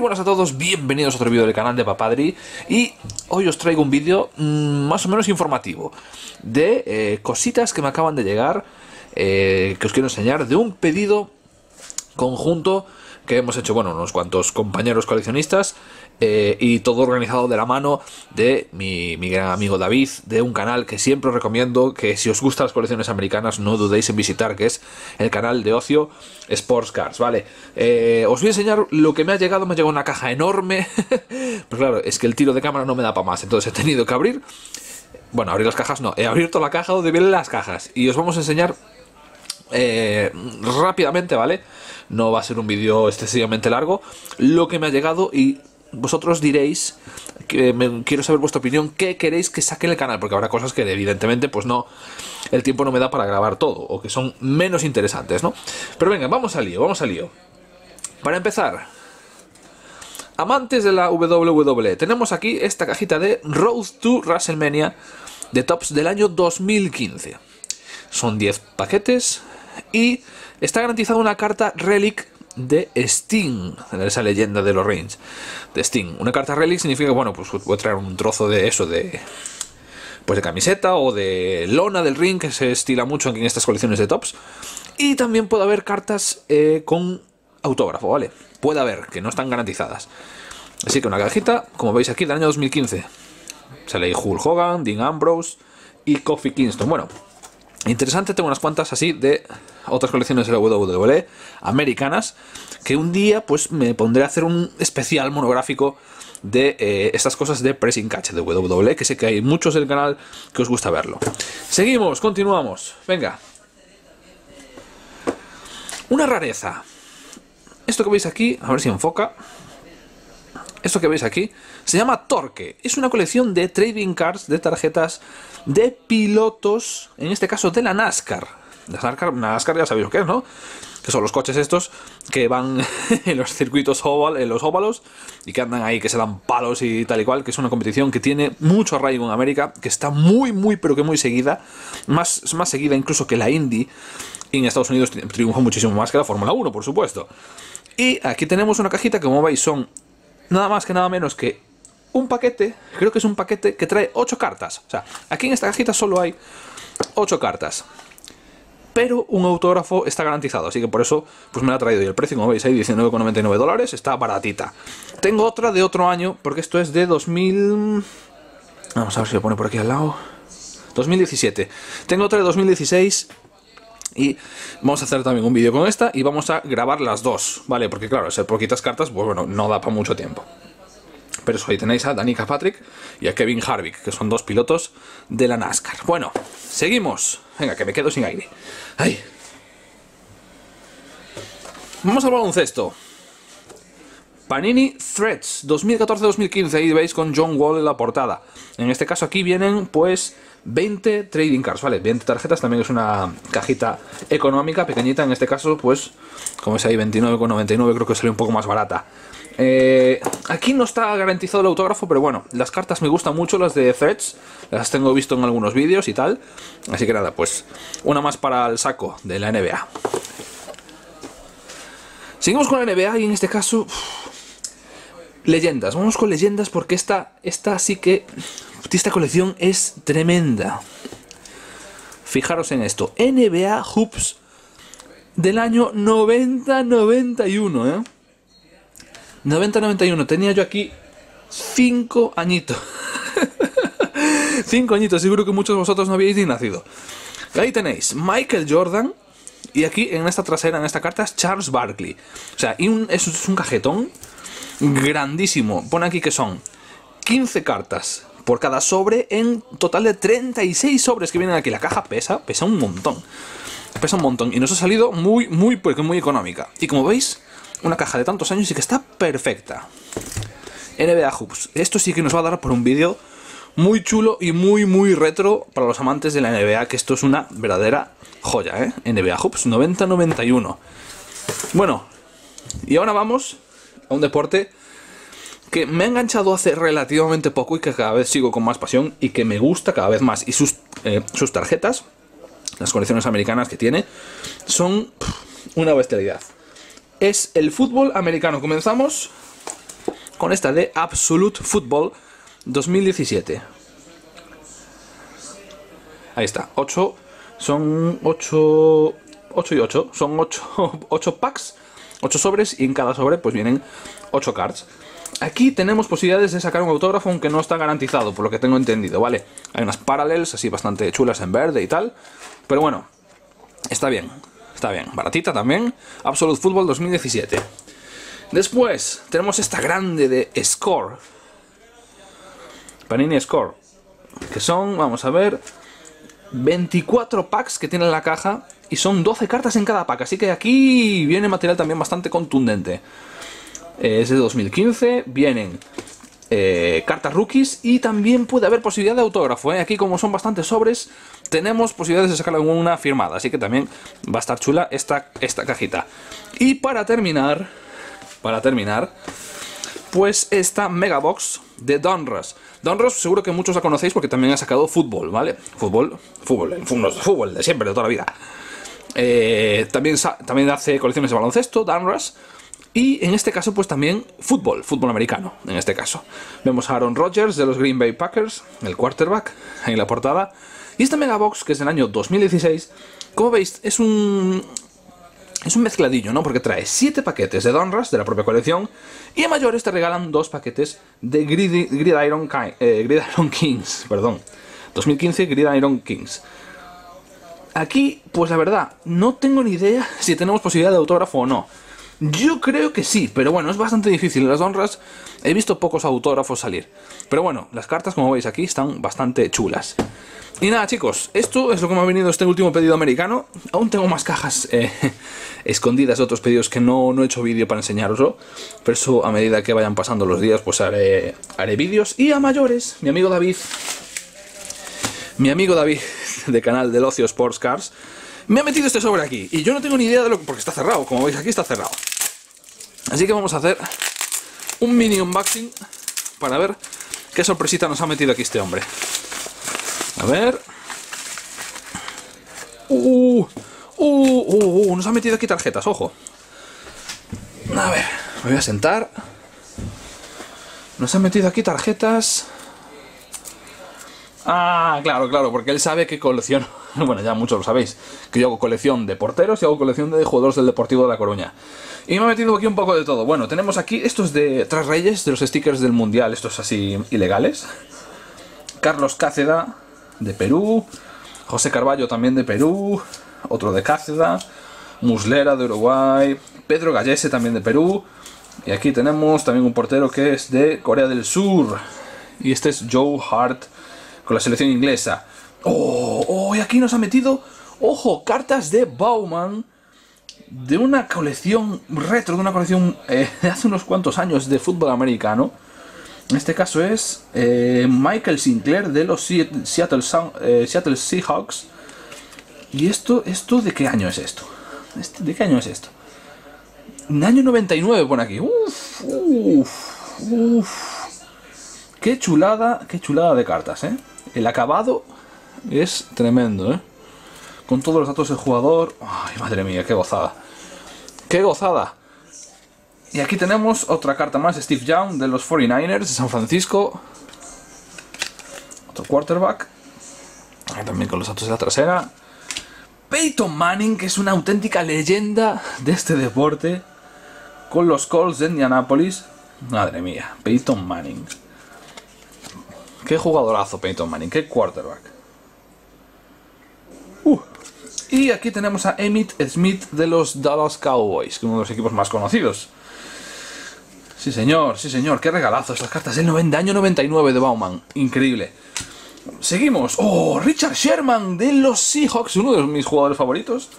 buenas a todos, bienvenidos a otro vídeo del canal de Papadri. Y hoy os traigo un vídeo mmm, más o menos informativo de eh, cositas que me acaban de llegar eh, que os quiero enseñar de un pedido conjunto que hemos hecho, bueno, unos cuantos compañeros coleccionistas eh, y todo organizado de la mano de mi, gran amigo David, de un canal que siempre os recomiendo que si os gustan las colecciones americanas no dudéis en visitar, que es el canal de ocio Sports Cars, ¿vale? Eh, os voy a enseñar lo que me ha llegado, me ha llegado una caja enorme, pero claro, es que el tiro de cámara no me da para más, entonces he tenido que abrir, bueno, abrir las cajas no, he abierto la caja donde vienen las cajas y os vamos a enseñar eh, rápidamente, ¿vale? No va a ser un vídeo excesivamente largo. Lo que me ha llegado y vosotros diréis que me, quiero saber vuestra opinión, qué queréis que saque el canal, porque habrá cosas que evidentemente pues no, el tiempo no me da para grabar todo, o que son menos interesantes, ¿no? Pero venga, vamos al lío, vamos al lío. Para empezar, amantes de la WWE, tenemos aquí esta cajita de Road to WrestleMania de tops del año 2015. Son 10 paquetes, y está garantizada una carta Relic de Sting, esa leyenda de los Reigns, de Sting. Una carta Relic significa, bueno, pues voy a traer un trozo de eso, de pues de camiseta o de lona del ring, que se estila mucho en estas colecciones de tops. Y también puede haber cartas eh, con autógrafo, ¿vale? Puede haber, que no están garantizadas. Así que una cajita, como veis aquí, del año 2015. Sale ahí Hulk Hogan, Dean Ambrose y Kofi Kingston. Bueno, Interesante, tengo unas cuantas así de otras colecciones de la WWE americanas que un día pues me pondré a hacer un especial monográfico de eh, estas cosas de pressing catch de WWE, que sé que hay muchos del canal que os gusta verlo. Seguimos, continuamos. Venga. Una rareza. Esto que veis aquí, a ver si enfoca. Esto que veis aquí se llama Torque. Es una colección de trading cards de tarjetas de pilotos, en este caso de la NASCAR. La NASCAR, NASCAR ya sabéis lo que es, ¿no? Que son los coches estos que van en los circuitos oval, en los óvalos y que andan ahí, que se dan palos y tal y cual, que es una competición que tiene mucho arraigo en América, que está muy, muy, pero que muy seguida, más, más seguida incluso que la Indy, y en Estados Unidos triunfa muchísimo más que la Fórmula 1, por supuesto. Y aquí tenemos una cajita que, como veis, son nada más que nada menos que un paquete, creo que es un paquete que trae 8 cartas. O sea, aquí en esta cajita solo hay 8 cartas. Pero un autógrafo está garantizado, así que por eso pues me la ha traído. Y el precio, como veis, ahí 19,99 dólares, está baratita. Tengo otra de otro año, porque esto es de 2000... Vamos a ver si lo pone por aquí al lado. 2017. Tengo otra de 2016 y vamos a hacer también un vídeo con esta y vamos a grabar las dos, ¿vale? Porque claro, ser poquitas cartas, pues bueno, no da para mucho tiempo. Pero eso ahí tenéis a Danica Patrick y a Kevin Harvick, que son dos pilotos de la NASCAR. Bueno, seguimos. Venga, que me quedo sin aire. ¡Ay! Vamos al baloncesto. Panini Threads 2014-2015, ahí veis con John Wall en la portada. En este caso aquí vienen pues 20 trading cards, ¿vale? 20 tarjetas, también es una cajita económica, pequeñita, en este caso pues como es ahí 29,99 creo que sale un poco más barata. Eh, aquí no está garantizado el autógrafo, pero bueno, las cartas me gustan mucho, las de Threads, las tengo visto en algunos vídeos y tal. Así que nada, pues una más para el saco de la NBA. Seguimos con la NBA y en este caso... leyendas, vamos con leyendas porque esta, esta sí que... Esta colección es tremenda. Fijaros en esto. NBA Hoops del año 90-91, ¿eh? 90-91, tenía yo aquí 5 añitos. 5 añitos, seguro que muchos de vosotros no habíais ni nacido. Ahí tenéis Michael Jordan. Y aquí en esta trasera, en esta carta, es Charles Barkley. O sea, y un, es, es un cajetón grandísimo. Pone aquí que son 15 cartas por cada sobre en total de 36 sobres que vienen aquí. La caja pesa, pesa un montón. Pesa un montón. Y nos ha salido muy, muy, porque muy económica. Y como veis, una caja de tantos años y que está perfecta. NBA Hoops. Esto sí que nos va a dar por un vídeo muy chulo y muy, muy retro para los amantes de la NBA, que esto es una verdadera joya, ¿eh? NBA Hoops 90-91. Bueno, y ahora vamos a un deporte que me ha enganchado hace relativamente poco y que cada vez sigo con más pasión y que me gusta cada vez más. Y sus, eh, sus tarjetas, las colecciones americanas que tiene, son una bestialidad es el fútbol americano. Comenzamos con esta de Absolute Football 2017. Ahí está, 8, son 8, 8 y 8, son 8, 8 packs, 8 sobres y en cada sobre pues vienen 8 cards. Aquí tenemos posibilidades de sacar un autógrafo aunque no está garantizado, por lo que tengo entendido, ¿vale? Hay unas parallels así bastante chulas en verde y tal, pero bueno, está bien, está bien. Baratita también, Absolute Football 2017. Después tenemos esta grande de Score. Panini Score. Que son, vamos a ver, 24 packs que tiene la caja y son 12 cartas en cada pack. Así que aquí viene material también bastante contundente. Eh, es de 2015, vienen eh, cartas rookies y también puede haber posibilidad de autógrafo. ¿eh? Aquí como son bastantes sobres, tenemos posibilidades de sacar alguna firmada. Así que también va a estar chula esta, esta cajita. Y para terminar, para terminar, pues esta Megabox de Donruss. Donruss seguro que muchos la conocéis porque también ha sacado fútbol, ¿vale? Fútbol, fútbol, fútbol, de siempre, de toda la vida. Eh, también, también hace colecciones de baloncesto, Donruss. Y en este caso, pues también fútbol, fútbol americano, en este caso. Vemos a Aaron Rodgers de los Green Bay Packers, el quarterback, en la portada. Y esta Megabox, que es del año 2016, como veis, es un, es un mezcladillo, ¿no? Porque trae 7 paquetes de Donruss de la propia colección y a mayores te regalan dos paquetes de Gridiron, eh, Kings, perdón. 2015 Gridiron Kings. Aquí, pues la verdad, no tengo ni idea si tenemos posibilidad de autógrafo o no. Yo creo que sí, pero bueno, es bastante difícil. Las honras he visto pocos autógrafos salir. Pero bueno, las cartas, como veis aquí, están bastante chulas. Y nada, chicos, esto es lo que me ha venido este último pedido americano. Aún tengo más cajas eh, escondidas de otros pedidos que no, no he hecho vídeo para enseñaroslo. Pero eso, a medida que vayan pasando los días, pues haré, haré vídeos. Y a mayores, mi amigo David, mi amigo David, de canal del Ocio Sports Cars, me ha metido este sobre aquí. Y yo no tengo ni idea de lo que... porque está cerrado, como veis aquí está cerrado. Así que vamos a hacer un mini unboxing para ver qué sorpresita nos ha metido aquí este hombre. A ver. Uh, uh, uh, uh, nos ha metido aquí tarjetas, ojo. A ver, me voy a sentar. Nos ha metido aquí tarjetas. Ah, claro, claro, porque él sabe que colecciono. Bueno, ya muchos lo sabéis. Que yo hago colección de porteros y hago colección de jugadores del Deportivo de La Coruña. Y me ha metido aquí un poco de todo. Bueno, tenemos aquí estos de Tras Reyes, de los stickers del Mundial, estos así ilegales. Carlos Cáceda, de Perú. José Carballo también de Perú. Otro de Cáceda. Muslera de Uruguay. Pedro Gallese también de Perú. Y aquí tenemos también un portero que es de Corea del Sur. Y este es Joe Hart con la selección inglesa. ¡Oh! ¡Oh! Y aquí nos ha metido, ojo, cartas de Bauman de una colección retro, de una colección eh, de hace unos cuantos años de fútbol americano. En este caso es eh, Michael Sinclair de los Seattle, eh, Seattle, Seahawks. ¿Y esto, esto de qué año es esto? Este, ¿De qué año es esto? En año 99 pone aquí. Uf, uf, uf. Qué chulada, qué chulada de cartas, ¿eh? El acabado es tremendo, ¿eh? con todos los datos del jugador. Ay, madre mía, qué gozada. ¡Qué gozada! Y aquí tenemos otra carta más, Steve Young de los 49ers de San Francisco. Otro quarterback. también con los datos de la trasera. Peyton Manning, que es una auténtica leyenda de este deporte. Con los Colts de Indianapolis. Madre mía, Peyton Manning. Qué jugadorazo Peyton Manning, qué quarterback. Y aquí tenemos a Emmitt Smith de los Dallas Cowboys, que es uno de los equipos más conocidos. Sí, señor, sí, señor, qué regalazo. Estas cartas del año 99 de Bauman. Increíble. Seguimos. Oh, Richard Sherman de los Seahawks, uno de mis jugadores favoritos.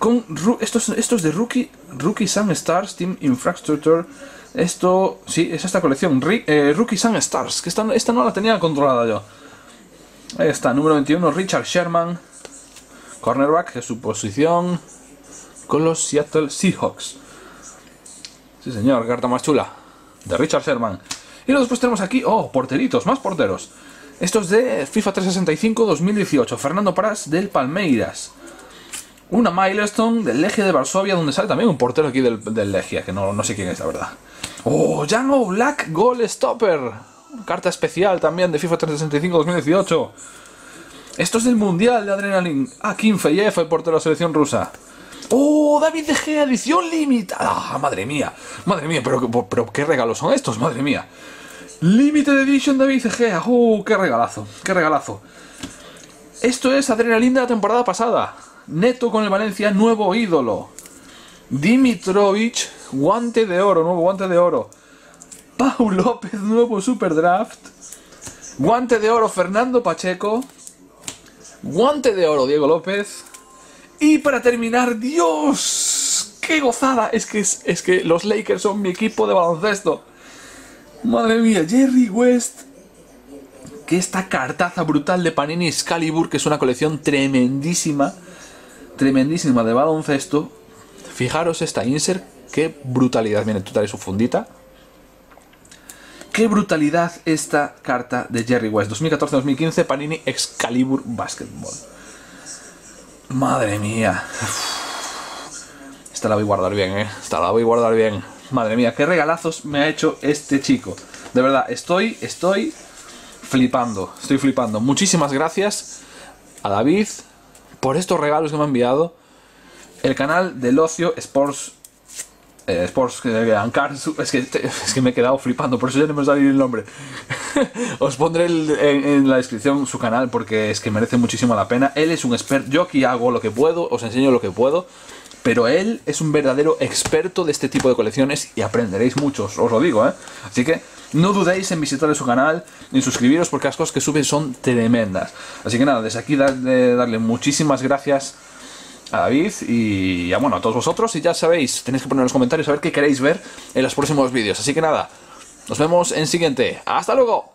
Con estos, estos de Rookie, Rookie Sun Stars, Team Infrastructure. Esto, sí, es esta colección. Eh, Rookie Sun Stars, que esta, esta no la tenía controlada yo. Ahí está, número 21, Richard Sherman cornerback, es su posición con los Seattle Seahawks. Sí, señor, carta más chula. De Richard Sherman. Y luego después tenemos aquí, oh, porteritos, más porteros. Estos de FIFA 365 2018. Fernando Pras del Palmeiras. Una milestone del Legia de Varsovia, donde sale también un portero aquí del, del Legia, que no, no sé quién es, la verdad. Oh, Django Black Goal Stopper. Carta especial también de FIFA 365 2018. Esto es del Mundial de Adrenaline. Ah, Kim Feyev, el portero de la selección rusa. ¡Oh, David De edición limitada! ¡Ah, madre mía! Madre mía, pero, qué regalos son estos, madre mía. Limited Edition David De Gea. ¡Uh, qué regalazo! ¡Qué regalazo! Esto es Adrenalina de la temporada pasada. Neto con el Valencia, nuevo ídolo. Dimitrovic, guante de oro, nuevo guante de oro. Pau López, nuevo Super Draft. Guante de oro, Fernando Pacheco. Guante de oro, Diego López. Y para terminar, Dios, qué gozada. Es que, es, que los Lakers son mi equipo de baloncesto. Madre mía, Jerry West. Que esta cartaza brutal de Panini Excalibur, que es una colección tremendísima, tremendísima de baloncesto. Fijaros esta insert, qué brutalidad. Viene, tú traes su fundita. Qué brutalidad esta carta de Jerry West. 2014-2015, Panini Excalibur Basketball. Madre mía. Esta la voy a guardar bien, ¿eh? Esta la voy a guardar bien. Madre mía, qué regalazos me ha hecho este chico. De verdad, estoy, estoy flipando. Estoy flipando. Muchísimas gracias a David por estos regalos que me ha enviado. El canal del Ocio Sports eh, Sports eh, es que, es que me he quedado flipando, por eso ya no me el nombre. Os pondré en, la descripción su canal porque es que merece muchísimo la pena. Él es un experto, yo aquí hago lo que puedo, os enseño lo que puedo, pero él es un verdadero experto de este tipo de colecciones y aprenderéis mucho, os lo digo, ¿eh? Así que no dudéis en visitar su canal, en suscribiros porque las cosas que sube son tremendas. Así que nada, desde aquí darle muchísimas gracias a David y a, bueno, a todos vosotros. Y ya sabéis, tenéis que poner en los comentarios a ver qué queréis ver en los próximos vídeos. Así que nada, nos vemos en siguiente. ¡Hasta luego!